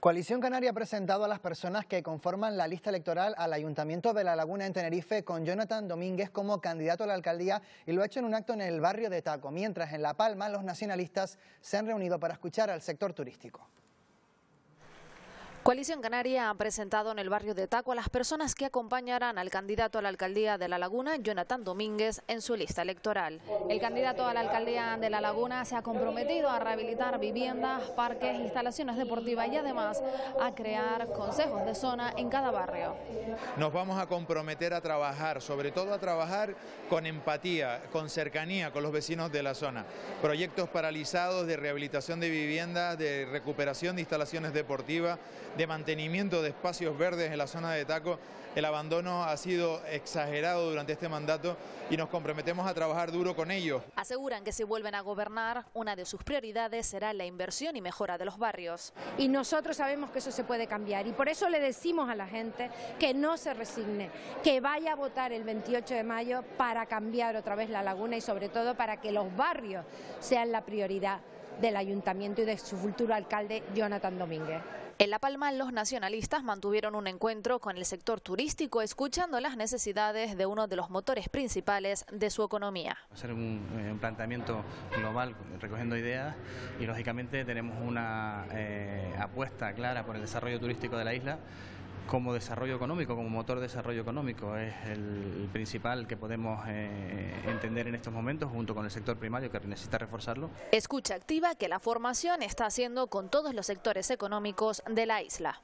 Coalición Canaria ha presentado a las personas que conforman la lista electoral al Ayuntamiento de La Laguna en Tenerife con Jonathan Domínguez como candidato a la alcaldía y lo ha hecho en un acto en el barrio de Taco, mientras en La Palma los nacionalistas se han reunido para escuchar al sector turístico. Coalición Canaria ha presentado en el barrio de Taco a las personas que acompañarán al candidato a la alcaldía de La Laguna, Jonathan Domínguez, en su lista electoral. El candidato a la alcaldía de La Laguna se ha comprometido a rehabilitar viviendas, parques, instalaciones deportivas y además a crear consejos de zona en cada barrio. Nos vamos a comprometer a trabajar, sobre todo a trabajar con empatía, con cercanía con los vecinos de la zona. Proyectos paralizados de rehabilitación de viviendas, de recuperación de instalaciones deportivas, de mantenimiento de espacios verdes en la zona de Taco. El abandono ha sido exagerado durante este mandato y nos comprometemos a trabajar duro con ellos. Aseguran que si vuelven a gobernar, una de sus prioridades será la inversión y mejora de los barrios. Y nosotros sabemos que eso se puede cambiar y por eso le decimos a la gente que no se resigne, que vaya a votar el 28 de mayo para cambiar otra vez la laguna y sobre todo para que los barrios sean la prioridad del ayuntamiento y de su futuro alcalde Jonathan Domínguez. En La Palma, los nacionalistas mantuvieron un encuentro con el sector turístico, escuchando las necesidades de uno de los motores principales de su economía. Hacer un, eh, un planteamiento global, recogiendo ideas, y lógicamente tenemos una eh, apuesta clara por el desarrollo turístico de la isla como desarrollo económico, como motor de desarrollo económico. Es el principal que podemos eh, entender en estos momentos junto con el sector primario que necesita reforzarlo. Escucha activa que la formación está haciendo con todos los sectores económicos de la isla.